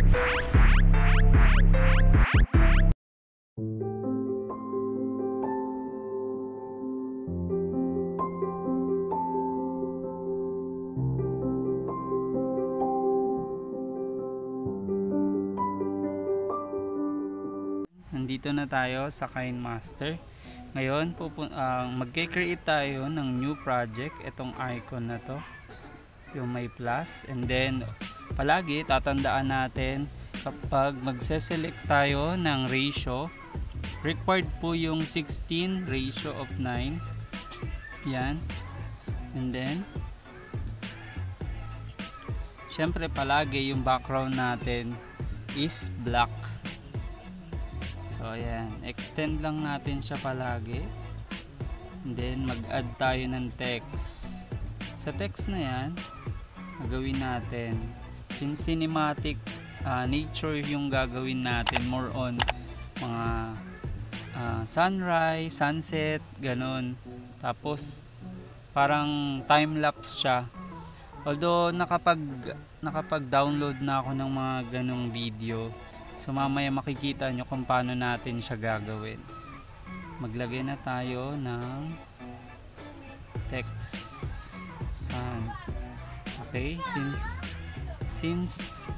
Nandito na tayo sa Kind Master. Ngayon, pupun- ang magke-create tayo ng new project. Itong icon na to. Yung may plus. And then, palagi tatandaan natin kapag magse-select tayo ng ratio, required po yung 16 ratio of 9. Yan. And then, syempre palagi yung background natin is black. So ayan, extend lang natin siya palagi. And then mag-add tayo ng text. Sa text na yan, gagawin natin. Since cinematic uh, nature yung gagawin natin, more on mga uh, sunrise, sunset, ganun. Tapos parang time lapse siya. Although nakapag nakapag-download na ako ng mga ganong video. So mamaya makikita nyo kung paano natin siya gagawin. Maglagay na tayo ng text sun. Okay, since since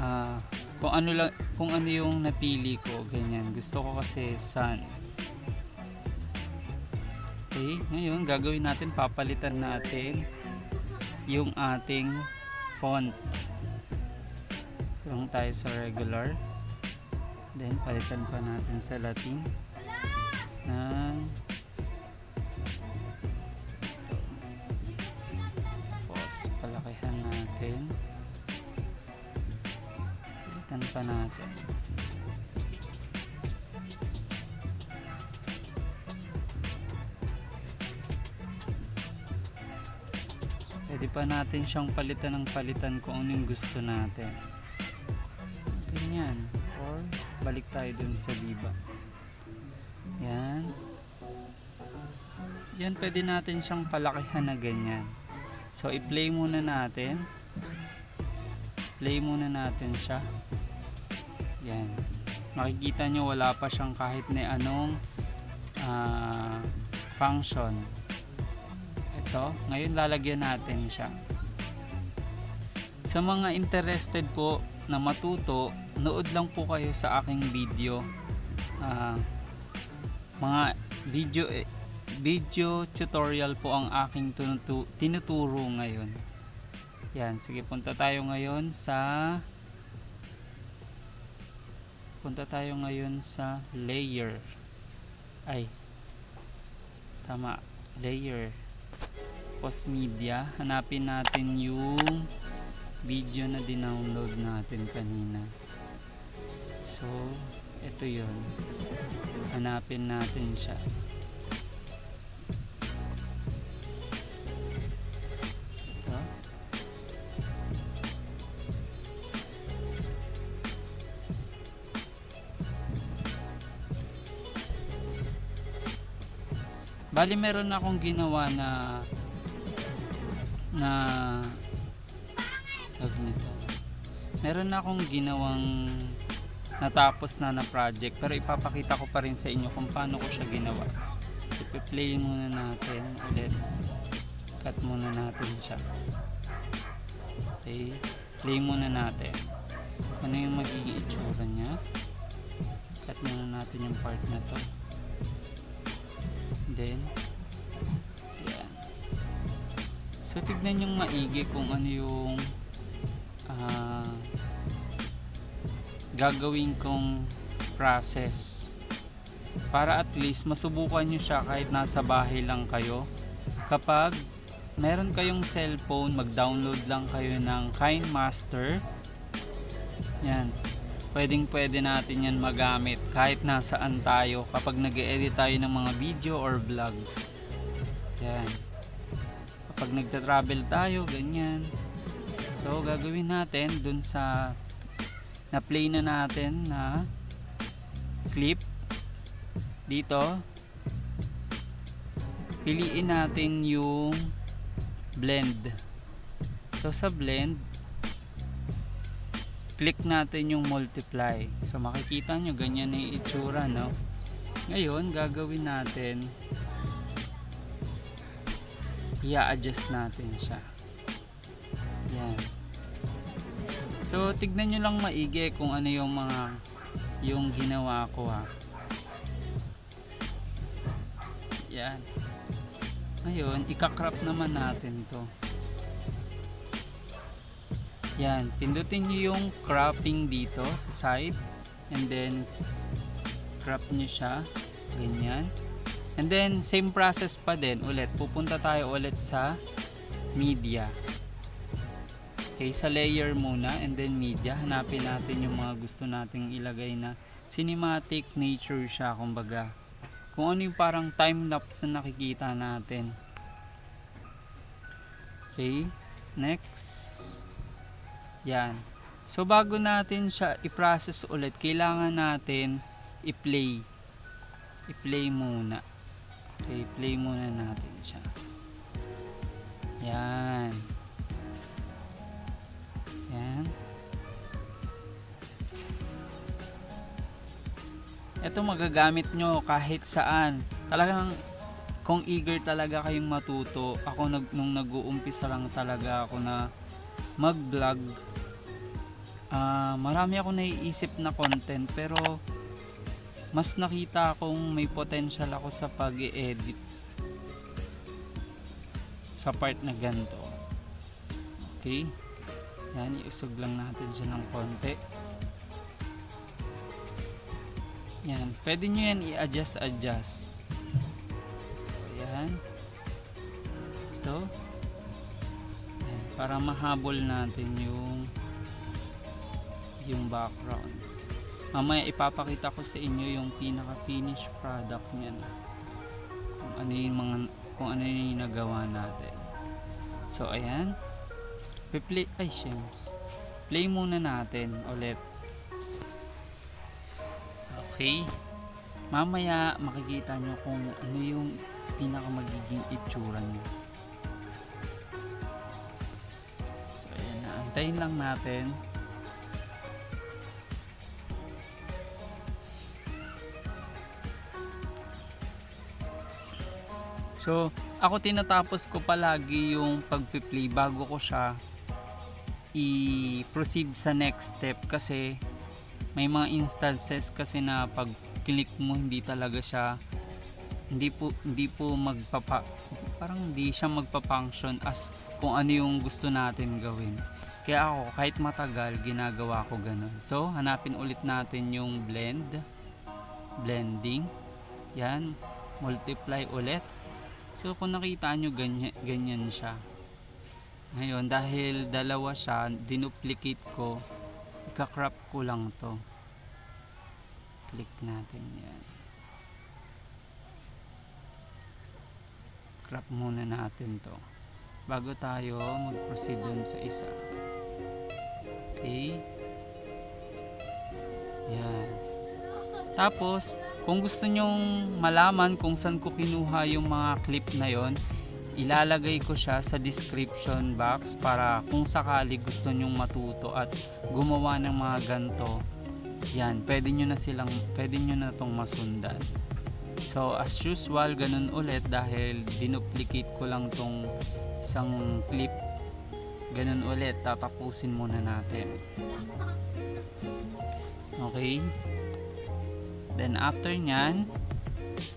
ah kung ano lang kung ano yung napili ko, ganyan. Gusto ko kasi sun. Okay, ngayon gagawin natin papalitan natin yung ating font lang tayo sa regular then palitan pa natin sa Latin ng tapos palakihan natin. Palitan pa natin. Pwede pa natin siyang palitan ng palitan kung ano yung gusto natin. Ganyan. Or balik tayo dun sa liba yan. Yan pwede natin siyang palakihan na ganyan so i-play muna natin. Play muna natin siya. Yan. Makikita nyo wala pa siyang kahit na anong ah, function. Ito. Ngayon lalagyan natin siya. Sa mga interested po na matuto, nood lang po kayo sa aking video. Ah, mga video eh, video tutorial po ang aking tunutu- tinuturo ngayon. Yan, sige punta tayo ngayon sa punta tayo ngayon sa layer. Ay. Tama, layer. Post media, hanapin natin yung video na dinownload natin kanina so ito yon hanapin natin siya bali meron akong ginawa na na tawag nito. Meron na akong ginawang natapos na na project pero ipapakita ko pa rin sa inyo kung paano ko siya ginawa. So play muna natin ulit. Cut muna natin siya. Okay. Play muna natin. Ano yung magiging itsura niya. Cut muna natin yung part na to. Then yan. So tignan yung maigi kung ano yung ah, gagawin kong process. Para at least masubukan nyo siya kahit nasa bahay lang kayo. Kapag meron kayong cellphone mag download lang kayo ng KineMaster yan pwedeng pwede natin yan magamit kahit nasaan tayo kapag nag edit tayo ng mga video or vlogs yan kapag nagta-travel tayo ganyan So, gagawin natin dun sa na-play na natin na clip dito. Piliin natin yung blend. So, sa blend, click natin yung multiply. So makikita nyo, ganyan na yung itsura, no? Ngayon, gagawin natin, i-adjust natin siya. Yan. So, tignan nyo lang maigi kung ano yung mga yung ginawa ko ha. Yan. Ngayon, ika-crop naman natin to. Yan, pindutin nyo yung cropping dito sa side and then crop nyo siya. Ganyan. And then same process pa din ulit. Pupunta tayo ulit sa media. Okay sa layer muna and then media. Hanapin natin yung mga gusto nating ilagay na cinematic nature siya kumbaga. Kung ano yung parang time lapse na nakikita natin. Okay next yan. So bago natin siya i-process ulit kailangan natin i-play. I-play muna. Okay play muna natin siya. Yan. Yan. Ito magagamit nyo kahit saan. Talagang kung eager talaga kayong matuto ako nag, nung nag-uumpisa lang talaga ako na mag vlog uh, marami ako naiisip na content pero mas nakita akong may potential ako sa pag edit sa part na ganito. Okay? Yan iusog lang natin siya ng konti. Yan pwede nyo yan i-adjust adjust so yan. Ito. Yan, para mahabol natin yung yung background. Mamaya ipapakita ko sa inyo yung pinaka finish product niyan kung ano yung mga kung ano yung nagawa natin. So ayan. Play ay shims play muna natin ulit. Okay. Mamaya makikita nyo kung ano yung pinaka magiging itsura nyo so ayan na. Antayin lang natin So, ako tinatapos ko palagi yung pagpi-play bago ko siya i-proceed sa next step kasi may mga instances kasi na pag click mo hindi talaga siya hindi po hindi po magpapa parang hindi siya magpa-function as kung ano yung gusto natin gawin. Kaya ako kahit matagal ginagawa ko ganun. So, hanapin ulit natin yung blend blending. Yan, multiply ulit So kung nakita nyo ganyan, ganyan siya. Ngayon dahil dalawa siya, dinuplicate ko, ika-crop ko lang to. Click natin yan. Crop muna natin to. Bago tayo mag-proceed sa isa. Okay. Yan. Tapos, kung gusto nyong malaman kung saan ko kinuha yung mga clip na yon, ilalagay ko siya sa description box para kung sakali gusto nyong matuto at gumawa ng mga ganto, yan, pwede nyo na silang, pwede nyo na tong masundan. So, as usual, ganun ulit dahil dinuplicate ko lang tong isang clip. Ganun ulit, tatapusin muna natin. Okay? Then after nyan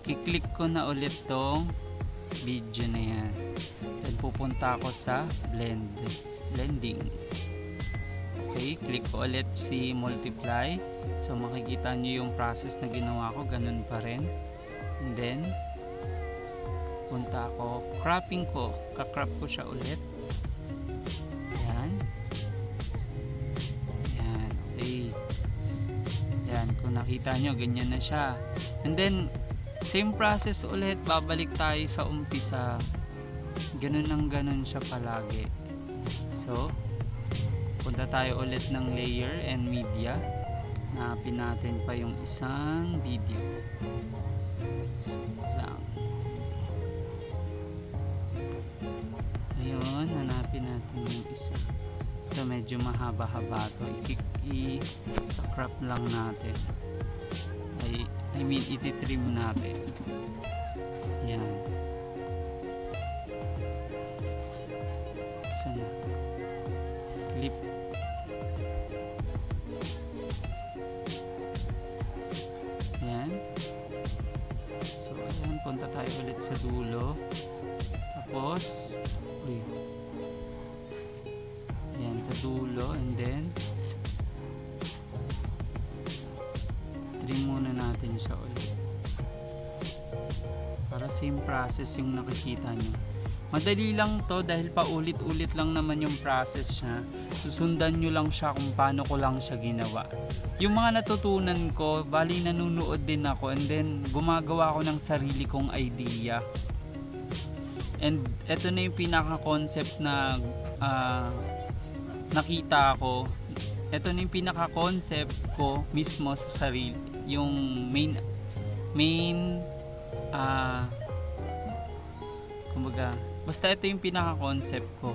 kiklik ko na ulit tong video na yan. Then pupunta ako sa blend blending. Okay click ko ulit si multiply. So makikita nyo yung process na ginawa ko ganun pa rin. And then punta ako cropping ko. Kakrop ko siya ulit nakita nyo ganyan na siya. And then same process ulit babalik tayo sa umpisa. Ganun ang ganun siya palagi. So punta tayo ulit ng layer and media. Hanapin natin pa yung isang video. So lang. Ayun hanapin natin yung isa. Ito medyo mahaba-haba to. I- i-crop lang natin. Ay I mean ititrim natin. Yan. Sana clip. Yan. So ayan punta tayo ulit sa dulo. Tapos uy. Ayan sa dulo and then same process yung nakikita nyo. Madali lang to dahil paulit-ulit lang naman yung process niya. Susundan nyo lang siya kung paano ko lang siya ginawa. Yung mga natutunan ko bali nanonood din ako and then gumagawa ako ng sarili kong idea. And eto na yung pinaka concept na ah, nakita ko. Eto na yung pinaka concept ko mismo sa sarili yung main main ah kumbaga basta ito yung pinaka concept ko.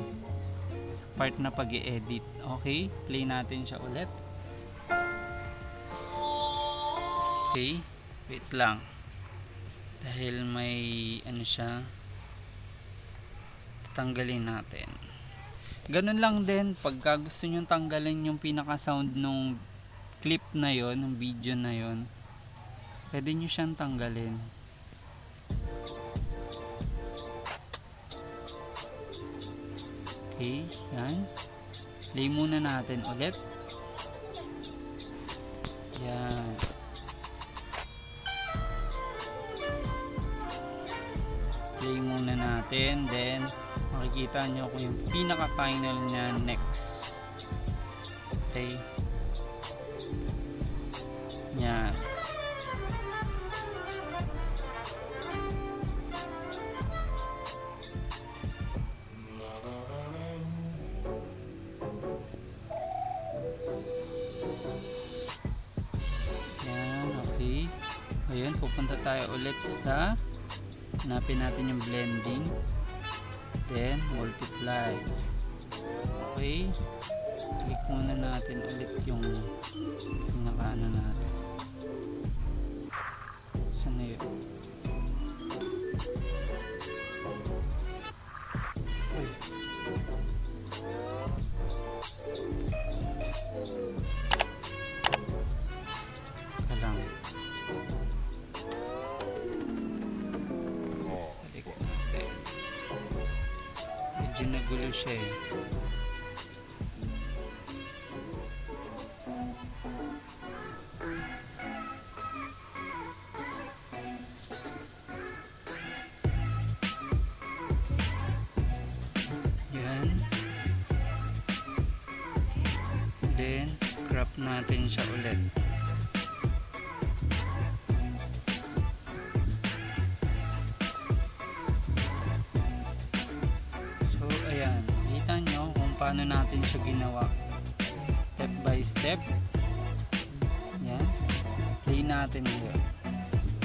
Sa part na pag edit okay play natin siya ulit. Okay wait lang. Dahil may ano siya tanggalin natin. Ganun lang din pagka gusto nyo tanggalin yung pinaka sound nung clip na yon ng video na yon pwede nyo siyang tanggalin okay yan. Play muna natin ulit. Yan. Play muna natin then makikita nyo kung yung pinaka final niya next. Okay tayo ulit sa hanapin natin yung blending. Then multiply. Okay. Click muna natin ulit yung pinakaano natin. Saan na yun Uy. Siya yan. Then crop natin siya ulit. So, ayan. Kita nyo kung paano natin siya ginawa. Step by step. Yan. Play natin ngayon.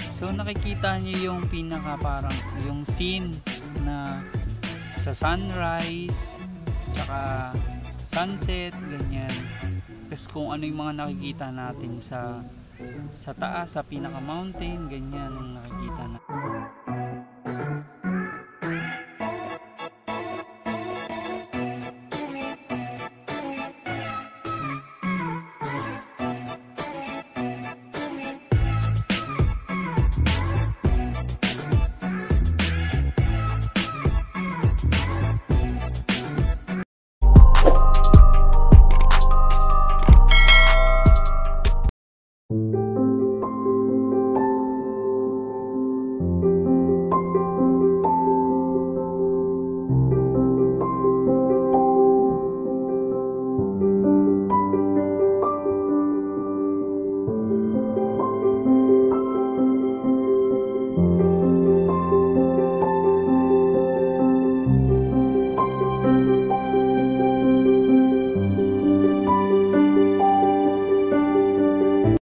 So, nakikita nyo yung pinaka parang yung scene na sa sunrise, tsaka sunset, ganyan. Tapos kung ano yung mga nakikita natin sa sa taas, sa pinaka mountain, ganyan ang nakikita.